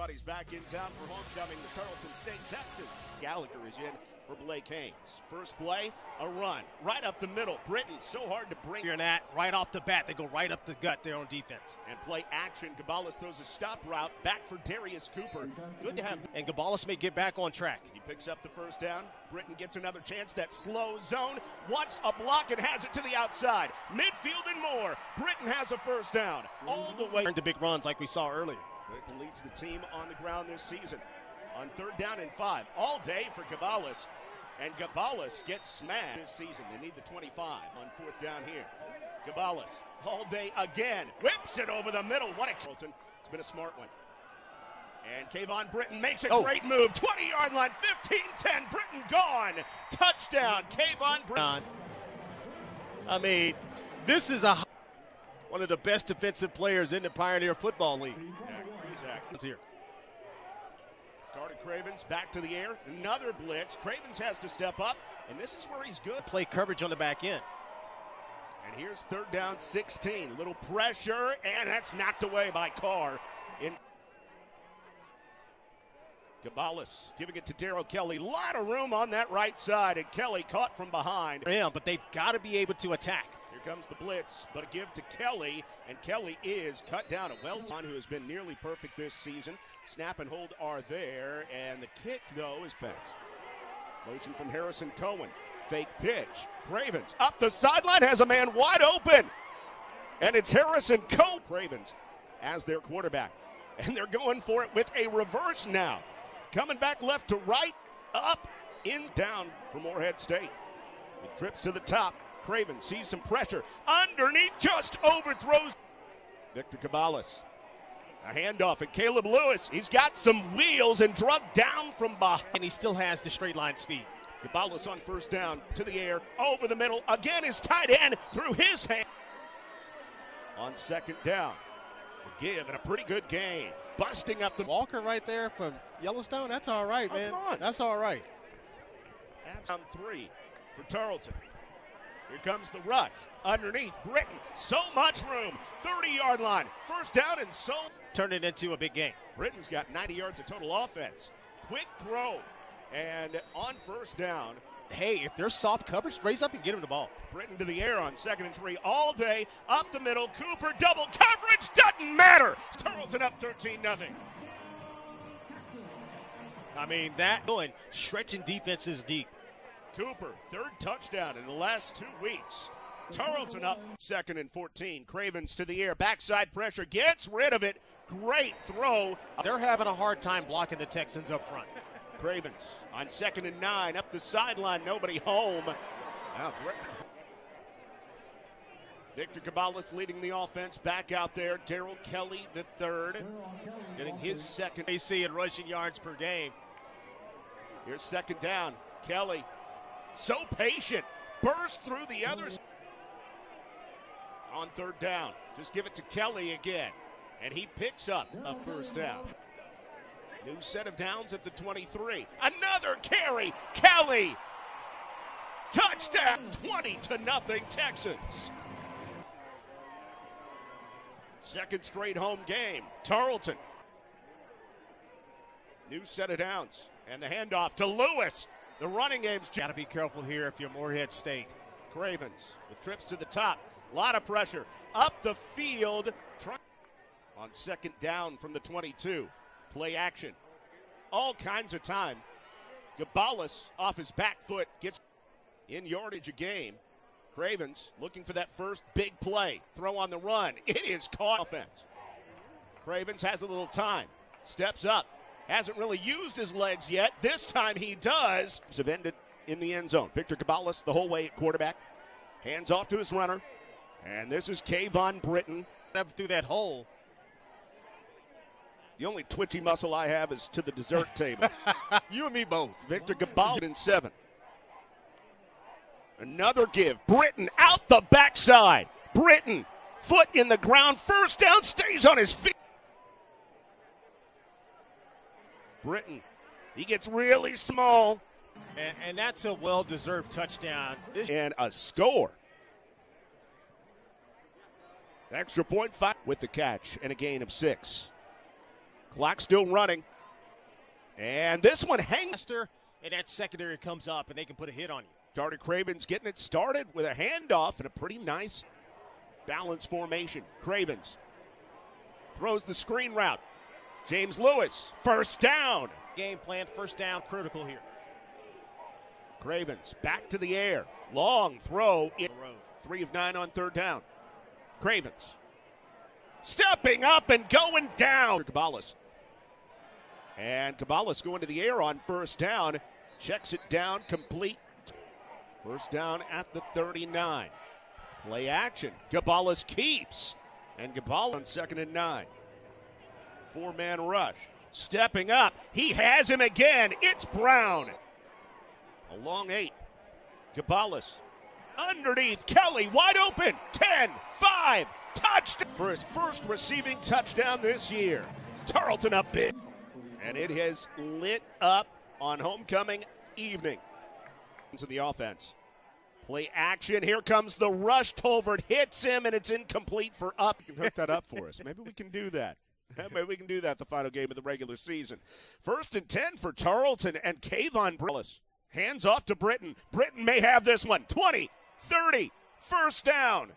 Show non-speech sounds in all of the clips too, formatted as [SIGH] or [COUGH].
Everybody's back in town for homecoming. The Tarleton State Texans. Gallagher is in for Blake Haynes. First play, a run. Right up the middle. Britton, so hard to bring. You're that right off the bat. They go right up the gut there on defense. And play action. Gabalis throws a stop route back for Darius Cooper. Good to have. And Gabalis may get back on track. He picks up the first down. Britton gets another chance. That slow zone. Wants a block and has it to the outside. Midfield and more. Britton has a first down. All the way. To big runs like we saw earlier. Britton leads the team on the ground this season. On third down and five. All day for Gabalis. And Gabalis gets smashed this season. They need the 25 on fourth down here. Gabalis all day again. Whips it over the middle. What a Colton. It's been a smart one. And Kayvon Britton makes a oh. great move. 20 yard line, 15 10. Britton gone. Touchdown. Kayvon Britton. I mean, this is a one of the best defensive players in the Pioneer Football League. Yeah, here. Carter Cravens back to the air. Another blitz. Cravens has to step up, and this is where he's good. Play coverage on the back end. And here's third down 16. Little pressure, and that's knocked away by Carr. In Gabalis giving it to Daryl Kelly. A lot of room on that right side, and Kelly caught from behind. Yeah, but they've got to be able to attack. Here comes the blitz, but a give to Kelly, and Kelly is cut down. A Welton who has been nearly perfect this season. Snap and hold are there, and the kick, though, is passed. Motion from Harrison Cohen. Fake pitch. Cravens up the sideline has a man wide open. And it's Harrison Cohen. Cravens as their quarterback. And they're going for it with a reverse now. Coming back left to right, up, in, down for Morehead State. With trips to the top, Craven sees some pressure. Underneath, just overthrows Victor Gabalis. A handoff, and Caleb Lewis, he's got some wheels and drug down from behind. And he still has the straight line speed. Gabalis on first down, to the air, over the middle. Again, his tight end through his hand. On second down, a give and a pretty good game. Busting up the. Walker right there from Yellowstone, that's all right, oh, man. Oh, that's all right. Down three for Tarleton. Here comes the rush. Underneath, Britton. So much room. 30 yard line. First down and so. Turned it into a big game. Britton's got 90 yards of total offense. Quick throw. And on first down. Hey, if there's soft coverage, raise up and get him the ball. Britton to the air on second and three all day. Up the middle. Cooper double coverage. Doesn't matter. Tarleton up 13 nothing. I mean, that going stretching defenses deep. Cooper, third touchdown in the last two weeks. Tarleton up second and 14. Cravens to the air. Backside pressure. Gets rid of it. Great throw. They're having a hard time blocking the Texans up front. Cravens on second and nine. Up the sideline. Nobody home. Wow. Victor Gabalis leading the offense back out there. Daryl Kelly, the third, getting his second. AC in rushing yards per game. Here's second down. Kelly so patient. Burst through the others. On third down. Just give it to Kelly again. And he picks up a first down. New set of downs at the 23. Another carry. Kelly. Touchdown. 20 to nothing Texans. Second straight home game. Tarleton. New set of downs. And the handoff to Lewis. The running game's got to be careful here if you're Morehead State. Cravens with trips to the top. A lot of pressure. Up the field. On second down from the 22. Play action. All kinds of time. Gabalis off his back foot gets in yardage a game. Cravens looking for that first big play. Throw on the run. It is caught offense. Cravens has a little time. Steps up. Hasn't really used his legs yet. This time he does. Have ended in the end zone. Victor Gabalis the whole way at quarterback. Hands off to his runner. And this is Kayvon Britton. Up through that hole. The only twitchy muscle I have is to the dessert [LAUGHS] table. you and me both. Victor Gabalis in seven. Another give. Britton out the backside. Britton, foot in the ground, first down, stays on his feet. Britton. He gets really small. And, and that's a well deserved touchdown. This and a score. Extra point five with the catch and a gain of six. Clock still running. And this one hangs. And that secondary comes up, and they can put a hit on you. Carter Cravens getting it started with a handoff and a pretty nice balance formation. Cravens throws the screen route. James Lewis, first down. Game plan, first down, critical here. Cravens back to the air. Long throw. In three of nine on third down. Cravens stepping up and going down. Gabalis. And Gabalis going to the air on first down. Checks it down, complete. First down at the 39. Play action. Gabalis keeps. And Gabalis on second and nine. Four man rush. Stepping up. He has him again. It's Brown. A long eight. Gabalis underneath. Kelly wide open. 10 5. Touchdown for his first receiving touchdown this year. Tarleton up big. And it has lit up on homecoming evening. To the offense. Play action. Here comes the rush. Tolvert hits him, and it's incomplete for up. You can hook that up for us. Maybe we can do that. Maybe we can do that the final game of the regular season. First and 10 for Tarleton and Kayvon Brillis. Hands off to Britton. Britton may have this one. 20, 30, first down.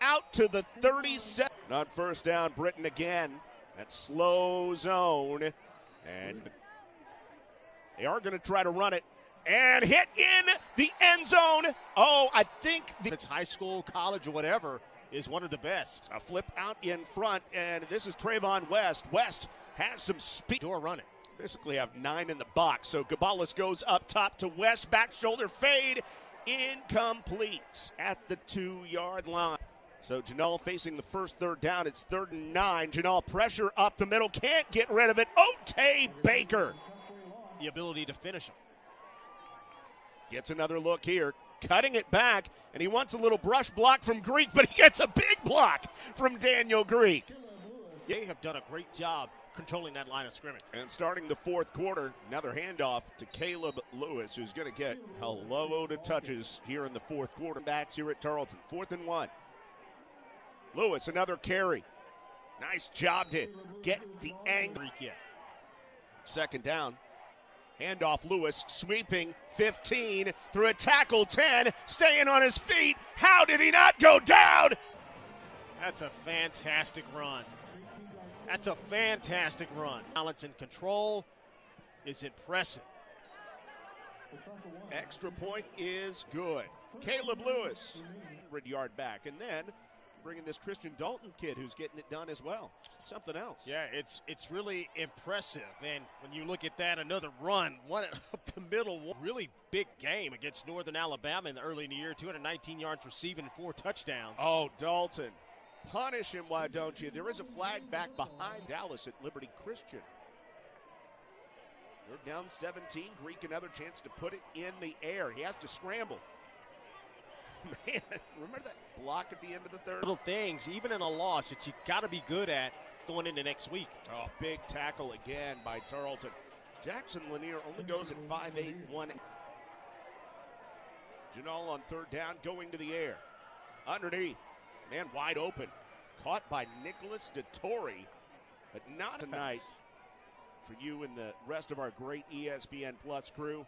Out to the 37. Not first down. Britton again. That slow zone. And they are going to try to run it. And hit in the end zone. Oh, I think the it's high school, college, or whatever, is one of the best. a flip out in front, and this is Trayvon West. West has some speed. Door running. Basically have nine in the box. So Gabalis goes up top to West, back shoulder fade, incomplete at the two yard line. So Janal facing the first third down. It's third and nine. Janal pressure up the middle, can't get rid of it. Otay Baker The ability to finish him. gets another look here, cutting it back, and he wants a little brush block from Greek, but he gets a big block from Daniel Greek. They have done a great job controlling that line of scrimmage. And starting the fourth quarter, another handoff to Caleb Lewis, who's going to get a load of touches here in the fourth quarter. Backs here at Tarleton. Fourth and one. Lewis, another carry. Nice job to get the angle. Second down. Handoff Lewis, sweeping 15 through a tackle 10, staying on his feet. How did he not go down? That's a fantastic run. That's a fantastic run. Balance and control is impressive. Extra point is good. Caleb Lewis, 100 yard back. And then bringing this Christian Dalton kid who's getting it done as well. Something else. Yeah, it's it's really impressive. And when you look at that, another run, one [LAUGHS] up the middle, really big game against Northern Alabama in the early in the year. 219 yards receiving, four touchdowns. Oh, Dalton. Punish him, why don't you? There is a flag back behind Dallas at Liberty Christian. They're down 17. Greek another chance to put it in the air. He has to scramble. Man, [LAUGHS] remember that block at the end of the third? Little things, even in a loss, that you got to be good at going into next week. Oh, big tackle again by Tarleton. Jackson Lanier only goes at 5'8", 1. Janal on third down, going to the air. Underneath. Man wide open. Caught by Nicholas DeTore, but not tonight for you and the rest of our great ESPN Plus crew.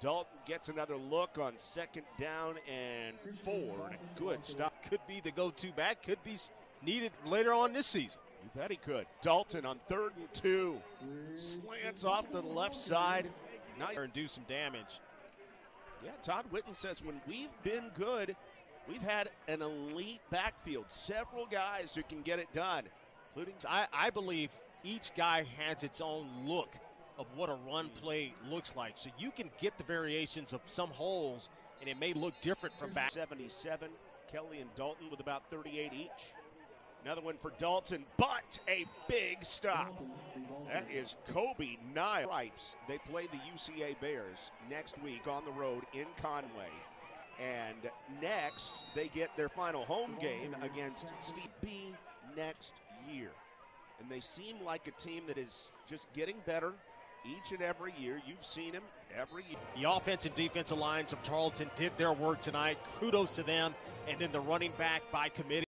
Dalton gets another look on second down and four. And a good stop. Could be the go-to back. Could be needed later on this season. You bet he could. Dalton on third and two. Slants off to the left side. Nice. And do some damage. Yeah, Todd Whitten says when we've been good, we've had an elite backfield. Several guys who can get it done, including I, I believe each guy has its own look of what a run play looks like. So you can get the variations of some holes, and it may look different from back. 77. Kelly and Dalton with about 38 each. Another one for Dalton, but a big stop. That is Kobe Niles. Stripes. They play the UCA Bears next week on the road in Conway. And next, they get their final home game against Steve B next year. And they seem like a team that is just getting better each and every year. You've seen them every year. The offensive and defensive lines of Tarleton did their work tonight. Kudos to them. And then the running back by committee.